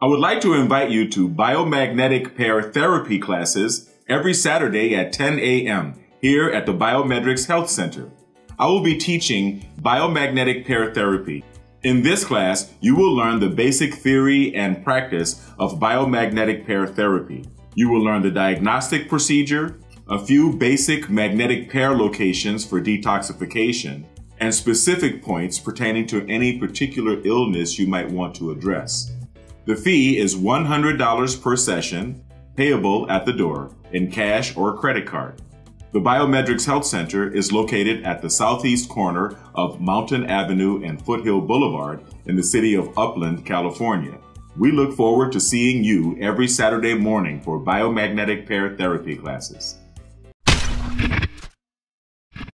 I would like to invite you to biomagnetic pair therapy classes every Saturday at 10 a.m. here at the BiomedRx Health Center. I will be teaching biomagnetic pair therapy. In this class, you will learn the basic theory and practice of biomagnetic pair therapy. You will learn the diagnostic procedure, a few basic magnetic pair locations for detoxification, and specific points pertaining to any particular illness you might want to address. The fee is $100 per session, payable at the door in cash or credit card. The BiomedRx Health Center is located at the southeast corner of Mountain Avenue and Foothill Boulevard in the city of Upland, California. We look forward to seeing you every Saturday morning for biomagnetic pair therapy classes.